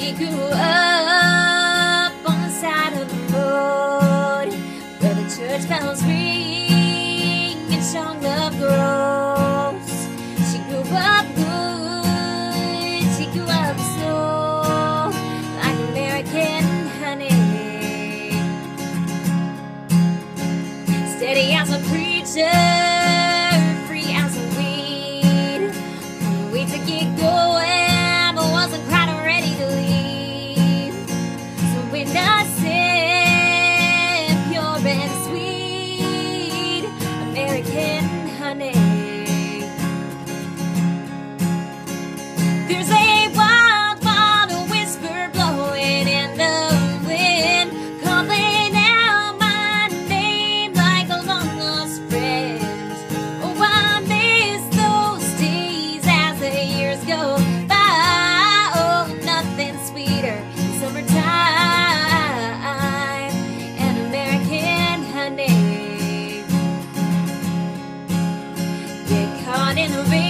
He grew up on the side of the road where the church bells ring and song of growth. There's a wild, wild whisper blowing in the wind, calling out my name like a long lost friend. Oh, I miss those days as the years go by. Oh, nothing sweeter summertime and American honey. Get caught in the rain.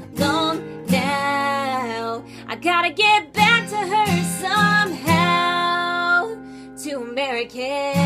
gotta get back to her somehow. To American.